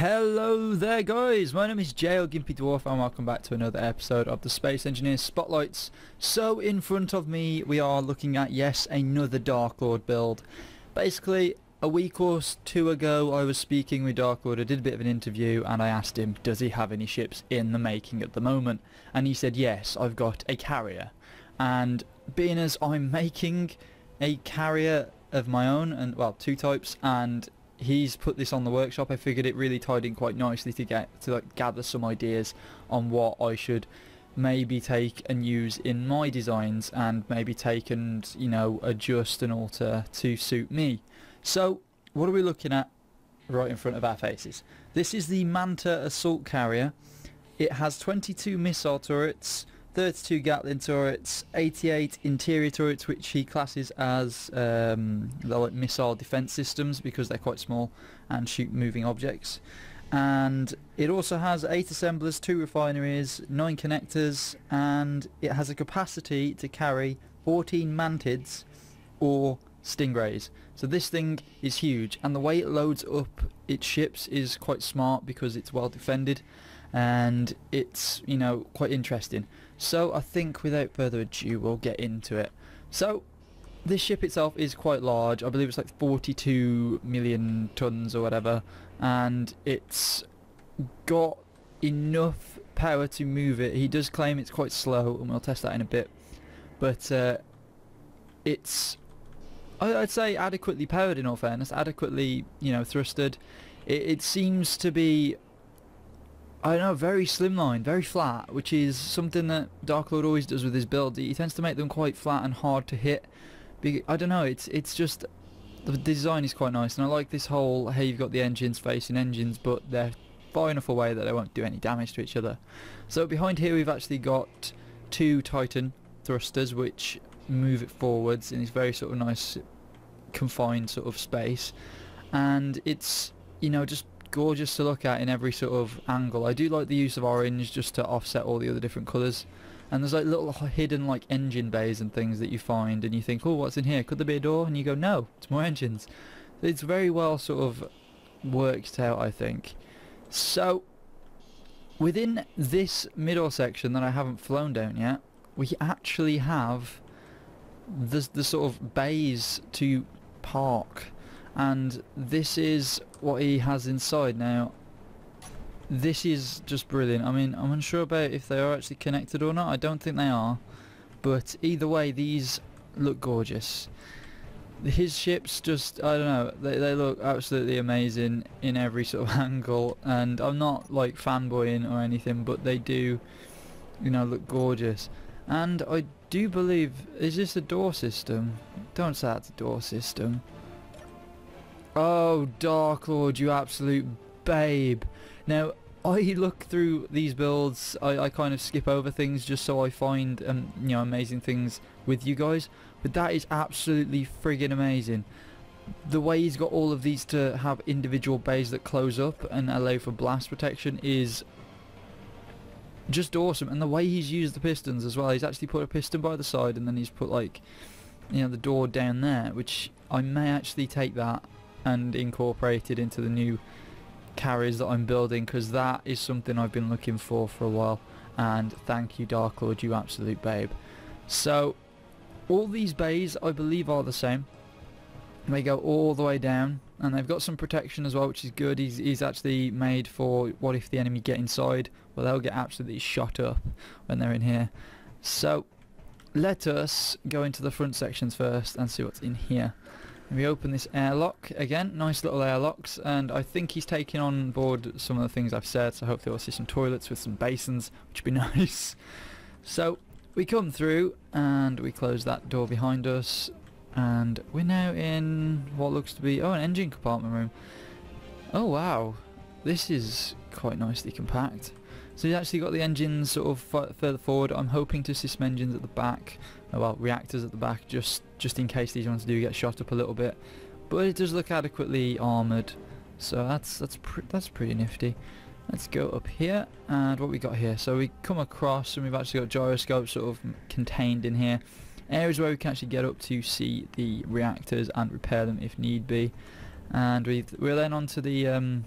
Hello there guys, my name is Jail Gimpy Dwarf and welcome back to another episode of the Space Engineer Spotlights. So in front of me we are looking at, yes, another Dark Lord build. Basically, a week or two ago I was speaking with Dark Lord, I did a bit of an interview and I asked him, does he have any ships in the making at the moment? And he said, yes, I've got a carrier. And being as I'm making a carrier of my own, and well, two types, and he's put this on the workshop. I figured it really tied in quite nicely to get to like gather some ideas on what I should maybe take and use in my designs and maybe take and you know adjust and alter to suit me. So what are we looking at right in front of our faces? This is the Manta assault carrier. It has 22 missile turrets, 32 Gatling turrets, 88 interior turrets which he classes as um, like missile defense systems because they're quite small and shoot moving objects. And it also has 8 assemblers, 2 refineries, 9 connectors and it has a capacity to carry 14 mantids or stingrays. So this thing is huge and the way it loads up its ships is quite smart because it's well defended and it's you know quite interesting so I think without further ado we'll get into it. So this ship itself is quite large. I believe it's like 42 million tons or whatever. And it's got enough power to move it. He does claim it's quite slow and we'll test that in a bit. But uh, it's I'd say adequately powered in all fairness adequately you know thrusted. It, it seems to be I know, very slimline, very flat, which is something that Dark Lord always does with his builds. He tends to make them quite flat and hard to hit. I don't know, it's it's just the design is quite nice, and I like this whole hey you've got the engines facing engines, but they're far enough away that they won't do any damage to each other. So behind here we've actually got two Titan thrusters which move it forwards in this very sort of nice confined sort of space, and it's you know just gorgeous to look at in every sort of angle. I do like the use of orange just to offset all the other different colours. And there's like little hidden like engine bays and things that you find and you think, oh what's in here? Could there be a door? And you go, no, it's more engines. It's very well sort of worked out I think. So within this middle section that I haven't flown down yet, we actually have the, the sort of bays to park and this is what he has inside. Now this is just brilliant. I mean I'm unsure about if they are actually connected or not. I don't think they are. But either way these look gorgeous. His ships just I don't know they, they look absolutely amazing in every sort of angle. And I'm not like fanboying or anything but they do you know look gorgeous. And I do believe is this a door system? Don't say that's a door system Oh, Dark Lord, you absolute babe. Now, I look through these builds, I, I kind of skip over things just so I find um, you know amazing things with you guys, but that is absolutely friggin' amazing. The way he's got all of these to have individual bays that close up and allow for blast protection is just awesome. And the way he's used the pistons as well, he's actually put a piston by the side and then he's put like, you know, the door down there, which I may actually take that and incorporated into the new carriers that I'm building because that is something I've been looking for for a while. And thank you Dark Lord you absolute babe. So all these bays I believe are the same. They go all the way down and they've got some protection as well which is good. He's, he's actually made for what if the enemy get inside? Well they'll get absolutely shot up when they're in here. So let us go into the front sections first and see what's in here we open this airlock again, nice little airlocks, and I think he's taking on board some of the things I've said, so hopefully we'll see some toilets with some basins, which would be nice. So, we come through, and we close that door behind us, and we're now in what looks to be, oh, an engine compartment room. Oh wow, this is quite nicely compact. So he's actually got the engines sort of further forward. I'm hoping to see some engines at the back, uh, well reactors at the back, just just in case these ones do get shot up a little bit. But it does look adequately armoured, so that's that's pre that's pretty nifty. Let's go up here, and what we got here? So we come across, and we've actually got gyroscopes sort of contained in here. Areas where we can actually get up to see the reactors and repair them if need be. And we we're then onto the um,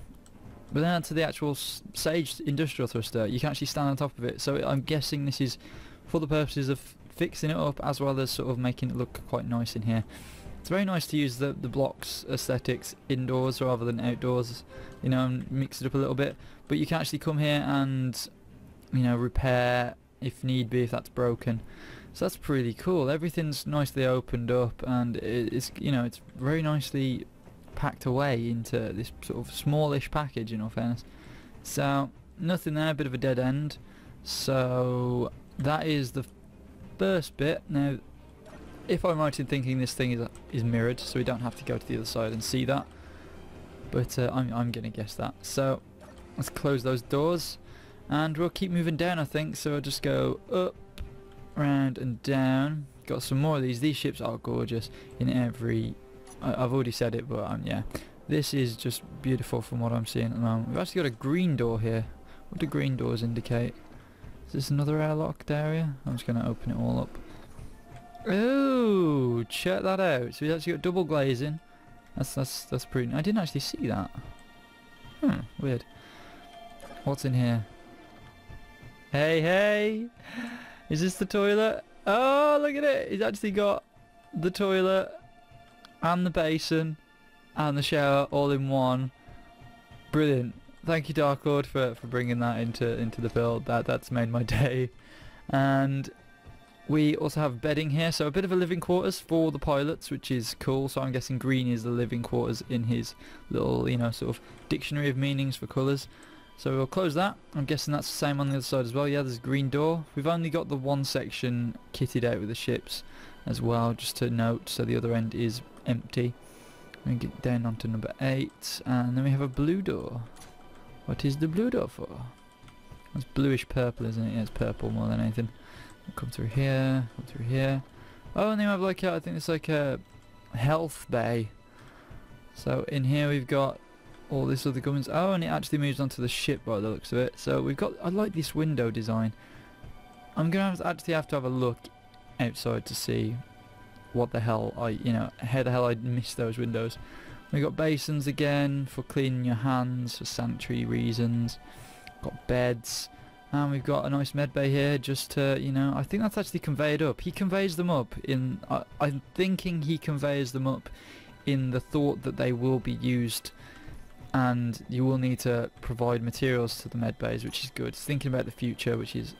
But then to the actual Sage industrial thruster, you can actually stand on top of it. So I'm guessing this is for the purposes of fixing it up as well as sort of making it look quite nice in here. It's very nice to use the, the blocks aesthetics indoors rather than outdoors, you know, and mix it up a little bit. But you can actually come here and, you know, repair if need be if that's broken. So that's pretty cool. Everything's nicely opened up and it's, you know, it's very nicely packed away into this sort of smallish package in all fairness. So nothing there, a bit of a dead end. So that is the first bit. Now, if I'm right in thinking this thing is is mirrored, so we don't have to go to the other side and see that. But uh, I'm I'm gonna guess that. So let's close those doors, and we'll keep moving down. I think so. I'll just go up, round, and down. Got some more of these. These ships are gorgeous in every. I, I've already said it, but um, yeah, this is just beautiful from what I'm seeing at the moment. We've actually got a green door here. What do green doors indicate? Is this another airlocked area? I'm just going to open it all up. Oh, check that out. So we've actually got double glazing. That's that's that's pretty. I didn't actually see that. Hmm, weird. What's in here? Hey, hey! Is this the toilet? Oh, look at it! He's actually got the toilet and the basin and the shower all in one. Brilliant. Thank you Dark Lord for, for bringing that into into the build. That that's made my day. And we also have bedding here, so a bit of a living quarters for the pilots, which is cool. So I'm guessing green is the living quarters in his little, you know, sort of dictionary of meanings for colours. So we'll close that. I'm guessing that's the same on the other side as well. Yeah, there's a green door. We've only got the one section kitted out with the ships as well, just to note, so the other end is empty. We get down onto number 8, and then we have a blue door. What is the blue door for? It's bluish purple, isn't it? Yeah, it's purple more than anything. Come through here, come through here. Oh, and then we have like a, I think it's like a health bay. So in here we've got all this other guns. Oh, and it actually moves onto the ship by the looks of it. So we've got, I like this window design. I'm gonna have to actually have to have a look outside to see what the hell I, you know, how the hell I missed those windows. We got basins again for cleaning your hands for sanitary reasons. Got beds. And we've got a nice med bay here just to, you know, I think that's actually conveyed up. He conveys them up in, I, I'm thinking he conveys them up in the thought that they will be used and you will need to provide materials to the med bays, which is good. Thinking about the future, which is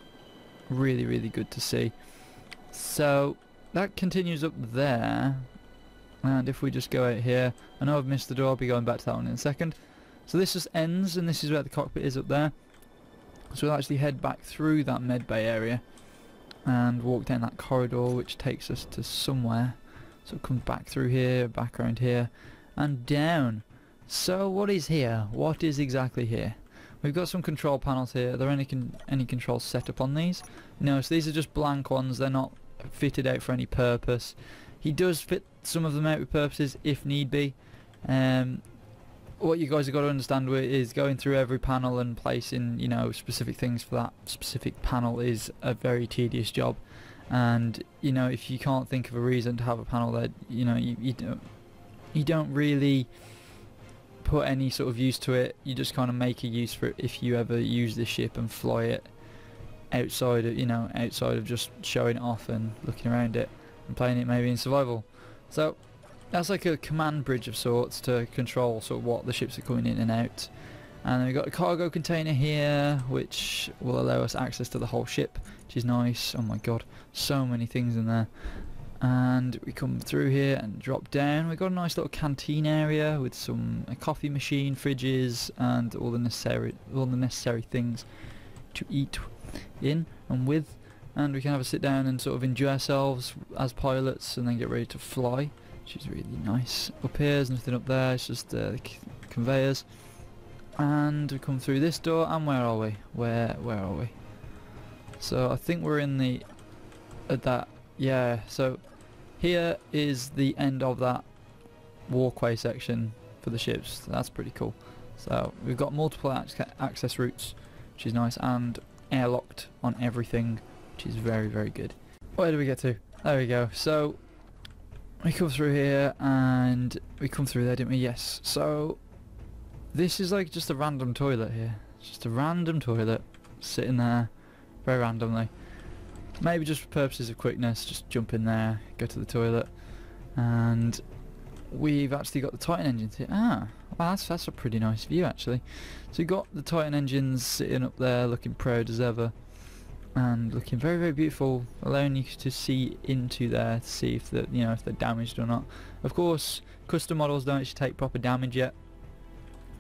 really, really good to see. So that continues up there. And if we just go out here, I know I've missed the door, I'll be going back to that one in a second. So this just ends, and this is where the cockpit is up there. So we'll actually head back through that med bay area and walk down that corridor which takes us to somewhere. So it comes back through here, back around here, and down. So what is here? What is exactly here? We've got some control panels here. Are there any con any controls set up on these? No, so these are just blank ones. They're not fitted out for any purpose. He does fit some of them out with purposes if need be. Um, what you guys have got to understand is going through every panel and placing, you know, specific things for that specific panel is a very tedious job. And you know, if you can't think of a reason to have a panel that, you know, you, you don't you don't really put any sort of use to it. You just kind of make a use for it if you ever use the ship and fly it outside of, you know, outside of just showing off and looking around it and playing it maybe in survival. So that's like a command bridge of sorts to control sort of what the ships are coming in and out. And we've got a cargo container here which will allow us access to the whole ship, which is nice. Oh my god, so many things in there. And we come through here and drop down. We've got a nice little canteen area with some a coffee machine, fridges, and all the necessary all the necessary things to eat in and with and we can have a sit down and sort of enjoy ourselves as pilots and then get ready to fly which is really nice. Up here there's nothing up there, it's just uh, the conveyors and we come through this door and where are we? Where where are we? So I think we're in the at that yeah so here is the end of that walkway section for the ships that's pretty cool so we've got multiple access routes which is nice and airlocked on everything which is very very good where do we get to there we go so we come through here and we come through there didn't we yes so this is like just a random toilet here. It's just a random toilet sitting there very randomly. Maybe just for purposes of quickness, just jump in there, go to the toilet, and we've actually got the Titan engines here. Ah, that's, that's a pretty nice view actually. So you've got the Titan engines sitting up there looking proud as ever and looking very very beautiful allowing you to see into there to see if the you know if they're damaged or not. Of course custom models don't actually take proper damage yet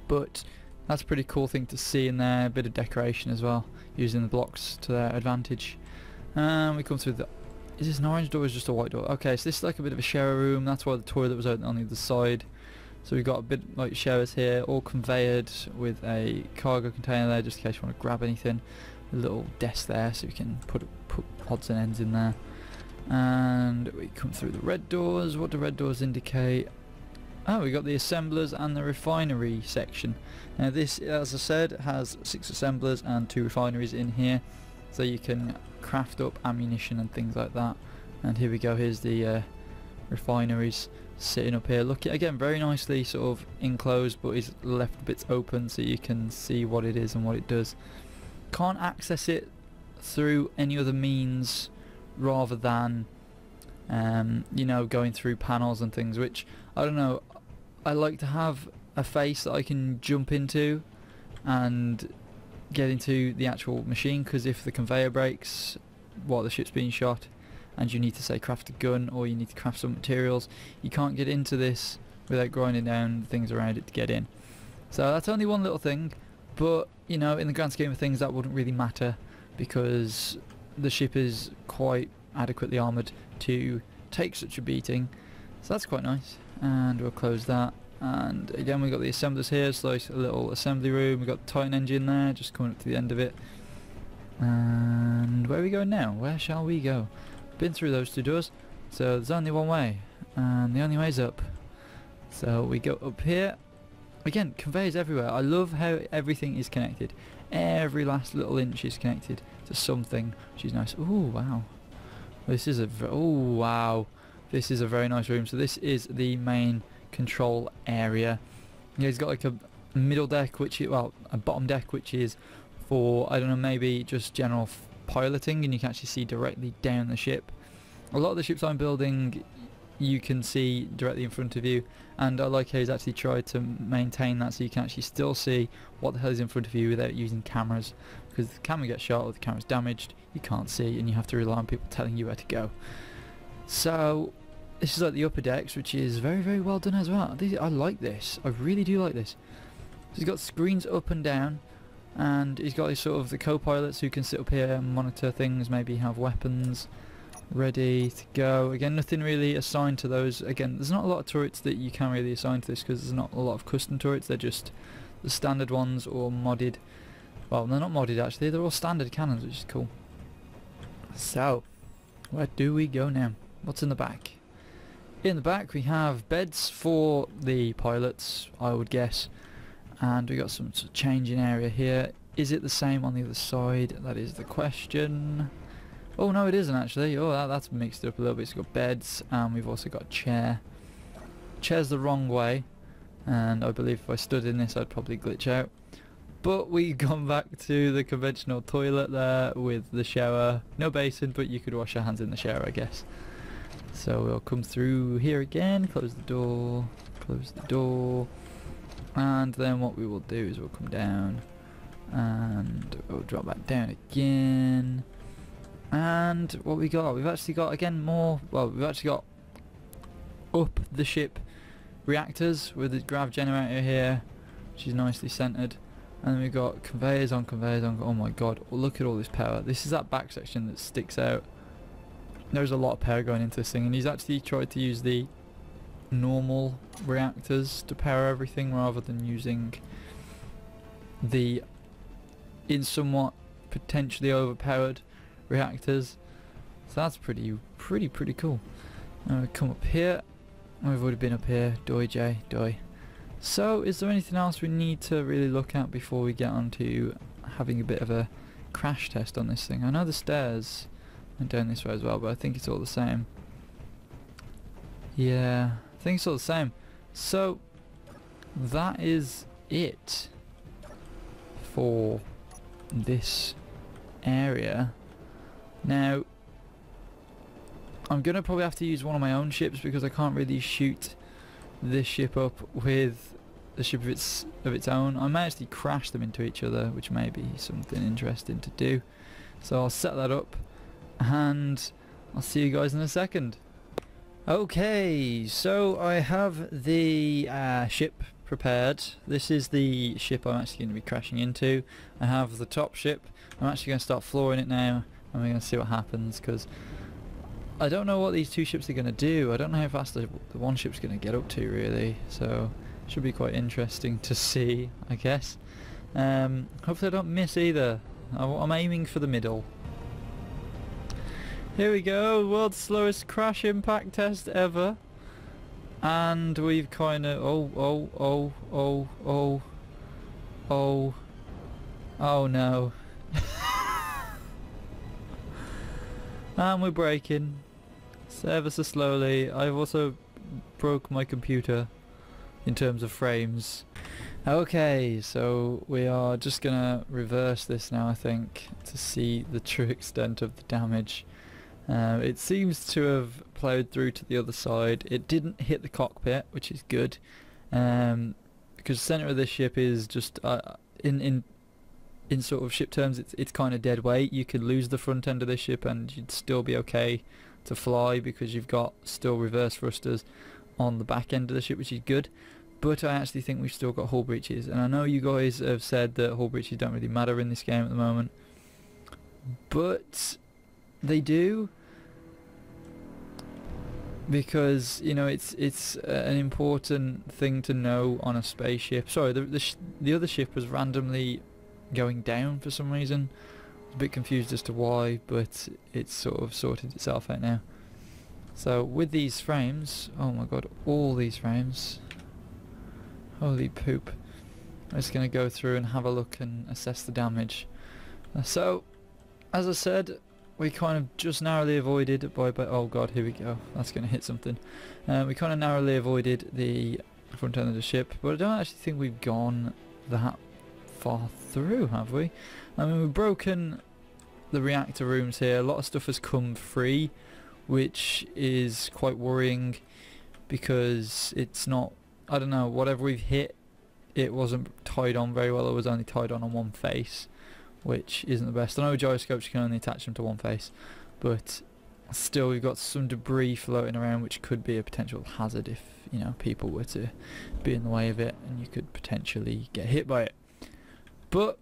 but that's a pretty cool thing to see in there a bit of decoration as well using the blocks to their advantage. And we come through the is this an orange door or is just a white door? Okay so this is like a bit of a shower room that's why the toilet was open on the other side so we've got a bit like showers here all conveyed with a cargo container there just in case you want to grab anything. A little desk there so we can put put odds and ends in there. And we come through the red doors. What do red doors indicate? Oh we got the assemblers and the refinery section. Now this as I said has six assemblers and two refineries in here. So you can craft up ammunition and things like that. And here we go. Here's the uh, refineries sitting up here. Looking again very nicely sort of enclosed but is left bits open so you can see what it is and what it does. Can't access it through any other means rather than um, you know going through panels and things which I don't know I like to have a face that I can jump into and get into the actual machine because if the conveyor breaks while the ship's being shot and you need to say craft a gun or you need to craft some materials you can't get into this without grinding down things around it to get in so that's only one little thing but, you know, in the grand scheme of things that wouldn't really matter because the ship is quite adequately armoured to take such a beating. So that's quite nice. And we'll close that. And again we've got the assemblers here, so a little assembly room. We've got the Titan engine there, just coming up to the end of it. And where are we going now? Where shall we go? Been through those two doors, so there's only one way. And the only way is up. So we go up here Again, conveyors everywhere. I love how everything is connected. Every last little inch is connected to something, which is nice. Oh wow, this is a oh wow, this is a very nice room. So this is the main control area. Yeah, he's got like a middle deck, which is, well, a bottom deck, which is for I don't know, maybe just general piloting, and you can actually see directly down the ship. A lot of the ships I'm building, you can see directly in front of you and I like how he's actually tried to maintain that so you can actually still see what the hell is in front of you without using cameras because if the camera gets shot or the camera's damaged you can't see and you have to rely on people telling you where to go. So this is like the upper decks which is very very well done as well. I like this. I really do like this. So he's got screens up and down and he's got his sort of the co-pilots who can sit up here and monitor things maybe have weapons ready to go. Again, nothing really assigned to those. Again, there's not a lot of turrets that you can really assign to this because there's not a lot of custom turrets. They're just the standard ones or modded. Well, they're not modded actually. They're all standard cannons, which is cool. So, where do we go now? What's in the back? In the back we have beds for the pilots, I would guess. And we got some sort of changing area here. Is it the same on the other side? That is the question. Oh no it isn't actually. Oh that, that's mixed up a little bit. It's got beds and we've also got a chair. Chair's the wrong way and I believe if I stood in this I'd probably glitch out. But we've gone back to the conventional toilet there with the shower. No basin but you could wash your hands in the shower I guess. So we'll come through here again, close the door, close the door and then what we will do is we'll come down and we'll drop back down again and what we got? We've actually got, again, more... Well, we've actually got up the ship reactors with the grav generator here, which is nicely centered. And we've got conveyors on conveyors on... Oh my god, look at all this power. This is that back section that sticks out. There's a lot of power going into this thing. And he's actually tried to use the normal reactors to power everything rather than using the in somewhat potentially overpowered reactors. So that's pretty, pretty, pretty cool. Now we come up here. We've already been up here. Doi J, Doi. So is there anything else we need to really look at before we get on to having a bit of a crash test on this thing? I know the stairs and down this way as well, but I think it's all the same. Yeah, It's all the same. So that is it for this area. Now, I'm going to probably have to use one of my own ships because I can't really shoot this ship up with the ship of its of its own. I may actually crash them into each other, which may be something interesting to do. So I'll set that up and I'll see you guys in a second. Okay, so I have the uh, ship prepared. This is the ship I'm actually going to be crashing into. I have the top ship. I'm actually going to start flooring it now and we're going to see what happens because I don't know what these two ships are going to do. I don't know how fast the, the one ship's going to get up to really. So it should be quite interesting to see, I guess. Um, hopefully I don't miss either. I'm aiming for the middle. Here we go, world's slowest crash impact test ever. And we've kind of, oh, oh, oh, oh, oh, oh, oh no. and we're braking. Ever so slowly. I've also broke my computer in terms of frames. Okay, so we are just gonna reverse this now I think to see the true extent of the damage. Uh, it seems to have ploughed through to the other side. It didn't hit the cockpit, which is good, um, because the center of this ship is just uh, in in in sort of ship terms, it's it's kind of dead weight. You could lose the front end of this ship and you'd still be okay to fly because you've got still reverse thrusters on the back end of the ship, which is good. But I actually think we've still got hull breaches, and I know you guys have said that hull breaches don't really matter in this game at the moment, but they do because you know it's it's uh, an important thing to know on a spaceship. Sorry, the the, the other ship was randomly going down for some reason. I a bit confused as to why, but it's sort of sorted itself out now. So with these frames, oh my god, all these frames, holy poop. I'm just going to go through and have a look and assess the damage. So, as I said, we kind of just narrowly avoided by, by oh god here we go. That's going to hit something. Uh, we kind of narrowly avoided the front end of the ship but I don't actually think we've gone that far through have we? I mean we've broken the reactor rooms here. A lot of stuff has come free which is quite worrying because it's not I don't know whatever we've hit it wasn't tied on very well. It was only tied on on one face which isn't the best. I know gyroscopes you can only attach them to one face, but still we've got some debris floating around which could be a potential hazard if you know people were to be in the way of it and you could potentially get hit by it. But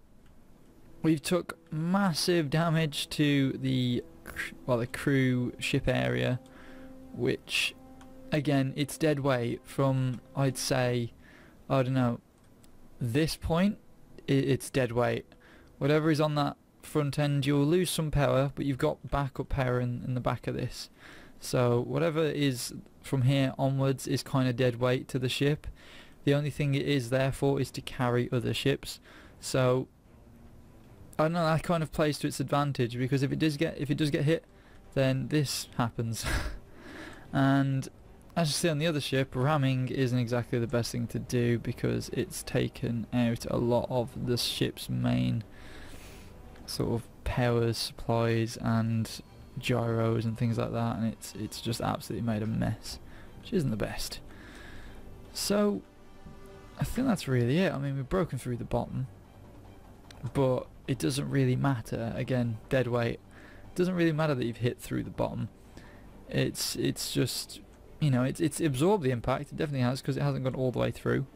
we've took massive damage to the well the crew ship area which again it's dead weight from I'd say I don't know this point it's dead weight whatever is on that front end you'll lose some power but you've got backup power in, in the back of this. So whatever is from here onwards is kind of dead weight to the ship. The only thing it is there for is to carry other ships. So I don't know that kind of plays to its advantage because if it does get if it does get hit then this happens. And as you see on the other ship ramming isn't exactly the best thing to do because it's taken out a lot of the ship's main sort of powers, supplies and gyros and things like that and it's it's just absolutely made a mess which isn't the best. So I think that's really it. I mean we've broken through the bottom but it doesn't really matter. Again dead weight. It doesn't really matter that you've hit through the bottom. It's it's just you know it's it's absorbed the impact. It definitely has because it hasn't gone all the way through.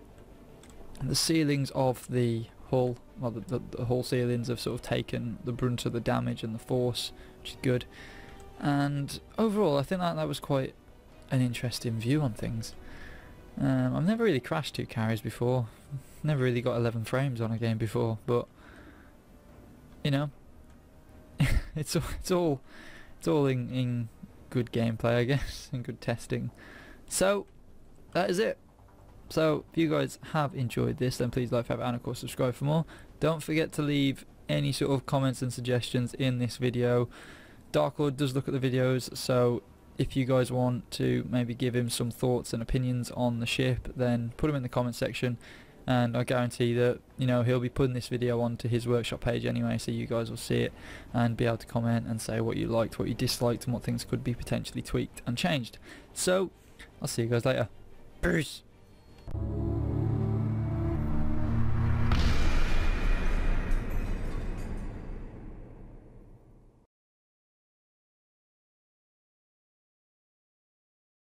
And the ceilings of the hull, well the, the, the hull ceilings have sort of taken the brunt of the damage and the force, which is good. And overall I think that, that was quite an interesting view on things. Um, I've never really crashed two carriers before, never really got 11 frames on a game before, but you know, it's it's all it's all in, in good gameplay I guess, and good testing. So that is it. So if you guys have enjoyed this then please like, favorite and of course subscribe for more. Don't forget to leave any sort of comments and suggestions in this video. Dark Lord does look at the videos so if you guys want to maybe give him some thoughts and opinions on the ship then put them in the comment section and I guarantee that you know he'll be putting this video onto his workshop page anyway so you guys will see it and be able to comment and say what you liked what you disliked and what things could be potentially tweaked and changed so I'll see you guys later peace Thank you.